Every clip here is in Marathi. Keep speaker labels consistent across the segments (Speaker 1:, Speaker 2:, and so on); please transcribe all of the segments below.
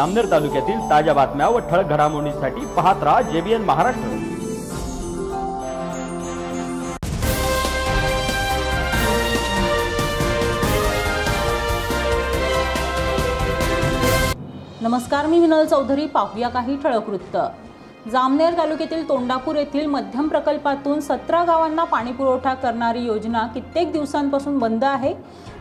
Speaker 1: आमनेर तालुक्यातील ताज्या बातम्या व ठळक घडामोडींसाठी पाहत राहा जेबीएन महाराष्ट्र.
Speaker 2: नमस्कार मी विनल चौधरी. पाहूया काही ठळक वृत्त. जामनेर तालुक्यातील तोंडापूर येथील मध्यम प्रकल्पातून सतरा गावांना पाणीपुरवठा करणारी योजना कित्येक दिवसांपासून बंद आहे.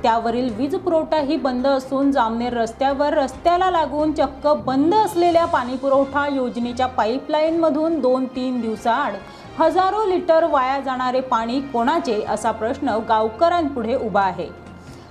Speaker 2: त्यावरील वीज पुरवठाही बंद असून जामनेर रस्त्यावर रस्त्याला लागून चक्क बंद असलेल्या पाणी पुरवठा योजनेच्या पाईपलाईनमधून दोन तीन दिवसाआड हजारो लिटर वाया जाणारे पाणी कोणाचे असा प्रश्न गावकऱ्यांपुढे उभा आहे.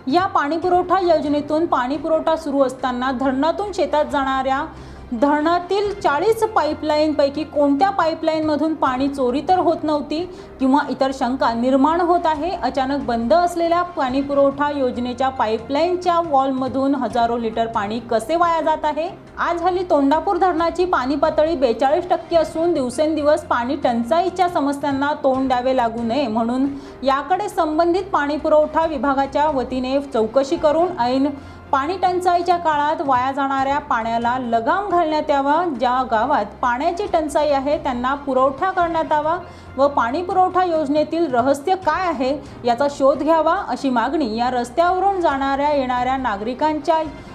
Speaker 2: या पाणीपुरवठा योजनेतून पाणीपुरवठा सुरू असताना धरणातून शेतात जाणाऱ्या धरणातील चाळीस पाईपलाईनपैकी कोणत्या पाईपलाईनमधून पाणी चोरी तर होत नव्हती किंवा इतर शंका निर्माण होत आहे? अचानक बंद असलेल्या पाणीपुरवठा योजनेच्या पाईपलाईनच्या वॉलमधून हजारो लिटर पाणी कसे वाया जात आहे? आज हल्ली तोंडापूर धरणाची पाणी पातळी बेचाळीस टक्के असून दिवसेंदिवस पाणी टंचाईच्या समस्यांना तोंड द्यावे लागू नये म्हणून याकडे संबंधित पाणीपुरवठा विभागाच्या वतीने चौकशी करून ऐन पाणी टंचाईच्या काळात वाया जाणाऱ्या पाण्याला लगाम घालण्यात यावा. ज्या गावात पाण्याची टंचाई आहे त्यांना पुरवठा करण्यात यावा व पाणी पुरवठा योजनेतील रहस्य काय आहे याचा शोध घ्यावा अशी मागणी या रस्त्यावरून जाणाऱ्या येणाऱ्या नागरिकांच्या